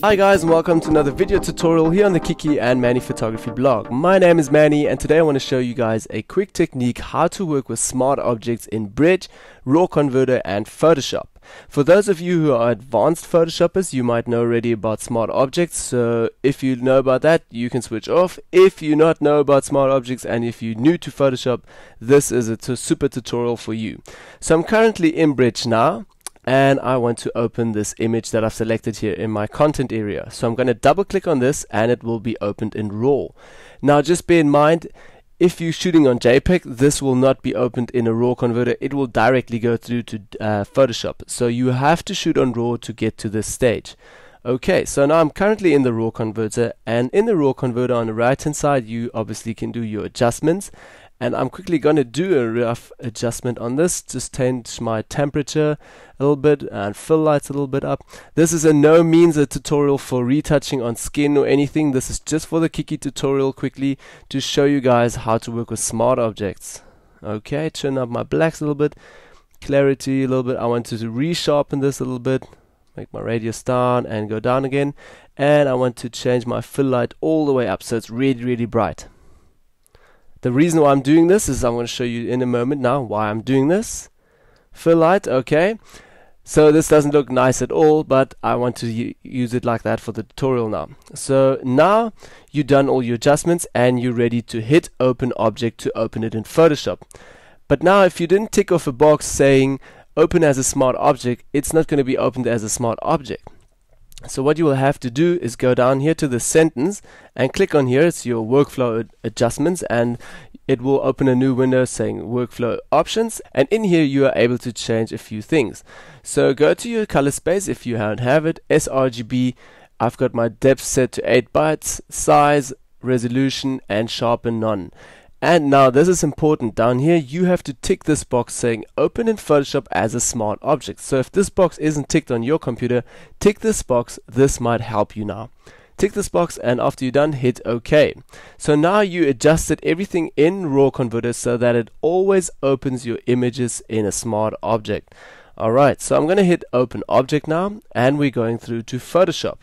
Hi guys and welcome to another video tutorial here on the Kiki and Manny Photography blog. My name is Manny and today I want to show you guys a quick technique how to work with smart objects in Bridge, RAW Converter and Photoshop. For those of you who are advanced Photoshoppers, you might know already about smart objects, so if you know about that, you can switch off. If you not know about smart objects and if you're new to Photoshop, this is a super tutorial for you. So I'm currently in Bridge now, and I want to open this image that I've selected here in my content area. So I'm going to double click on this and it will be opened in RAW. Now just bear in mind if you're shooting on JPEG, this will not be opened in a RAW converter. It will directly go through to uh, Photoshop. So you have to shoot on RAW to get to this stage. Okay, so now I'm currently in the RAW converter and in the RAW converter on the right hand side you obviously can do your adjustments and I'm quickly going to do a rough adjustment on this. Just change my temperature a little bit and fill lights a little bit up. This is in no means a tutorial for retouching on skin or anything. This is just for the Kiki tutorial quickly to show you guys how to work with smart objects. Okay turn up my blacks a little bit. Clarity a little bit. I want to resharpen this a little bit. Make my radius down and go down again. And I want to change my fill light all the way up so it's really really bright the reason why I'm doing this is I'm going to show you in a moment now why I'm doing this. Fill light, okay. So this doesn't look nice at all, but I want to use it like that for the tutorial now. So now you've done all your adjustments and you're ready to hit open object to open it in Photoshop. But now if you didn't tick off a box saying open as a smart object, it's not going to be opened as a smart object. So what you will have to do is go down here to the sentence and click on here. It's your workflow ad adjustments and it will open a new window saying workflow options and in here you are able to change a few things. So go to your color space if you don't have it, sRGB, I've got my depth set to 8 bytes, size, resolution and sharpen none. And now this is important. Down here you have to tick this box saying open in Photoshop as a smart object. So if this box isn't ticked on your computer, tick this box. This might help you now. Tick this box and after you're done hit OK. So now you adjusted everything in RAW Converter so that it always opens your images in a smart object. Alright, so I'm going to hit open object now and we're going through to Photoshop.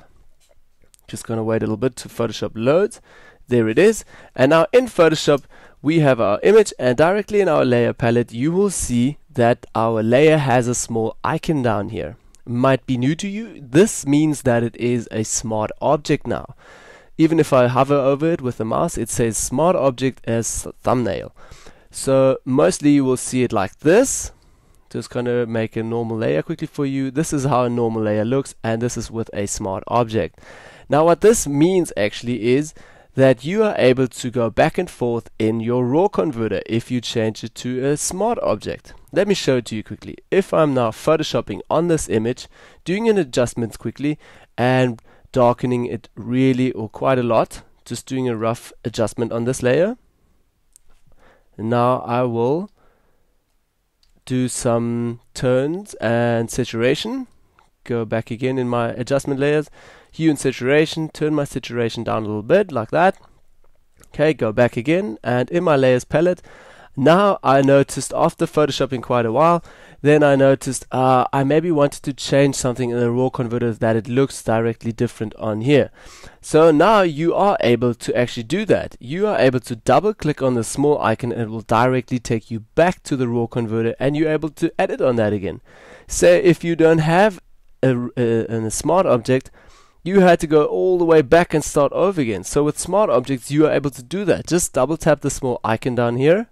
Just going to wait a little bit to Photoshop loads. There it is. And now in Photoshop, we have our image and directly in our layer palette, you will see that our layer has a small icon down here. Might be new to you. This means that it is a smart object now. Even if I hover over it with the mouse, it says smart object as thumbnail. So mostly you will see it like this. Just gonna make a normal layer quickly for you. This is how a normal layer looks and this is with a smart object. Now what this means actually is that you are able to go back and forth in your raw converter if you change it to a smart object. Let me show it to you quickly. If I'm now photoshopping on this image, doing an adjustment quickly and darkening it really or quite a lot, just doing a rough adjustment on this layer. Now I will do some tones and saturation. Go back again in my adjustment layers hue and saturation, turn my saturation down a little bit like that. Okay, go back again and in my layers palette, now I noticed after photoshopping quite a while, then I noticed uh, I maybe wanted to change something in the raw converter that it looks directly different on here. So now you are able to actually do that. You are able to double click on the small icon and it will directly take you back to the raw converter and you're able to edit on that again. Say if you don't have a, a, a smart object, you had to go all the way back and start over again. So with smart objects, you are able to do that. Just double tap the small icon down here.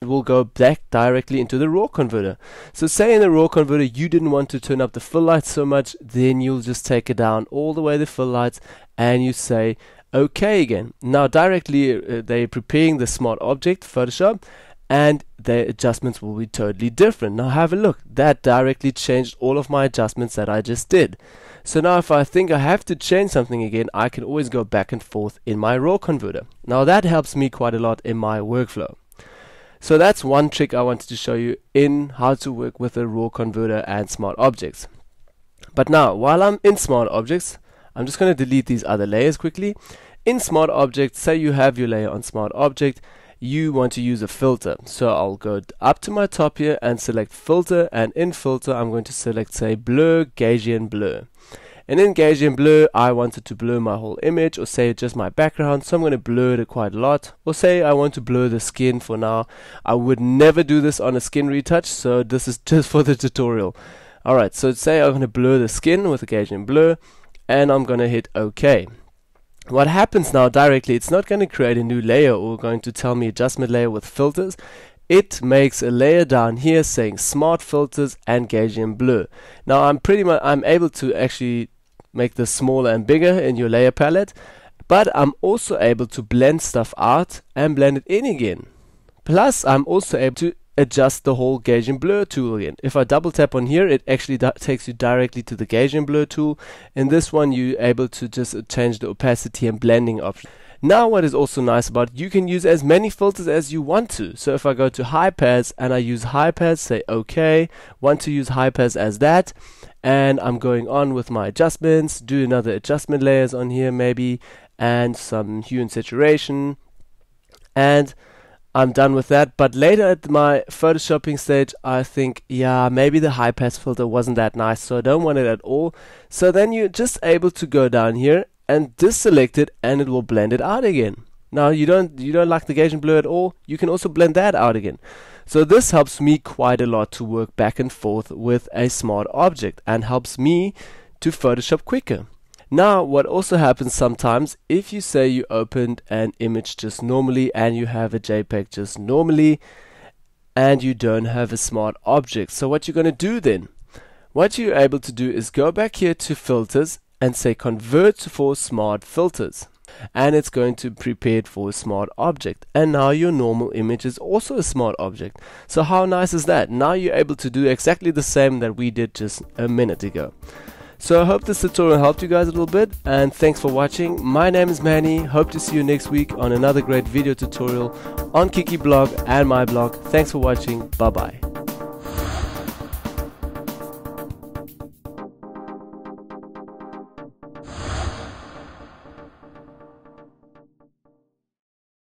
It will go back directly into the raw converter. So say in the raw converter, you didn't want to turn up the fill lights so much, then you'll just take it down all the way the fill lights and you say, okay again. Now directly uh, they're preparing the smart object, Photoshop, and the adjustments will be totally different. Now have a look. That directly changed all of my adjustments that I just did. So now if I think I have to change something again, I can always go back and forth in my raw converter. Now that helps me quite a lot in my workflow. So that's one trick I wanted to show you in how to work with a raw converter and smart objects. But now, while I'm in smart objects, I'm just going to delete these other layers quickly. In smart objects, say you have your layer on smart object, you want to use a filter. So I'll go up to my top here and select filter and in filter I'm going to select say blur, Gaussian blur. And in Gaussian blur, I wanted to blur my whole image or say just my background, so I'm going to blur it quite a lot. Or say I want to blur the skin for now. I would never do this on a skin retouch, so this is just for the tutorial. Alright, so say I'm going to blur the skin with a Gaussian blur, and I'm going to hit OK what happens now directly, it's not going to create a new layer or going to tell me adjustment layer with filters. It makes a layer down here saying smart filters and Gaussian blur. Now I'm pretty much I'm able to actually make this smaller and bigger in your layer palette, but I'm also able to blend stuff out and blend it in again. Plus I'm also able to adjust the whole Gaussian blur tool again. If I double tap on here, it actually takes you directly to the Gaussian blur tool. In this one, you're able to just uh, change the opacity and blending option. Now what is also nice about it, you can use as many filters as you want to. So if I go to high pass and I use high pass, say OK, want to use high pass as that, and I'm going on with my adjustments, do another adjustment layers on here maybe, and some hue and saturation, and I'm done with that. But later at my photoshopping stage, I think, yeah, maybe the high pass filter wasn't that nice, so I don't want it at all. So then you're just able to go down here and deselect it, and it will blend it out again. Now you don't you don't like the Gaussian blur at all. You can also blend that out again. So this helps me quite a lot to work back and forth with a smart object and helps me to Photoshop quicker. Now, what also happens sometimes, if you say you opened an image just normally and you have a JPEG just normally and you don't have a smart object. So what you're going to do then, what you're able to do is go back here to filters and say convert for smart filters. And it's going to prepare it for a smart object. And now your normal image is also a smart object. So how nice is that? Now you're able to do exactly the same that we did just a minute ago so I hope this tutorial helped you guys a little bit and thanks for watching. My name is Manny. Hope to see you next week on another great video tutorial on Kiki blog and my blog. Thanks for watching. Bye bye.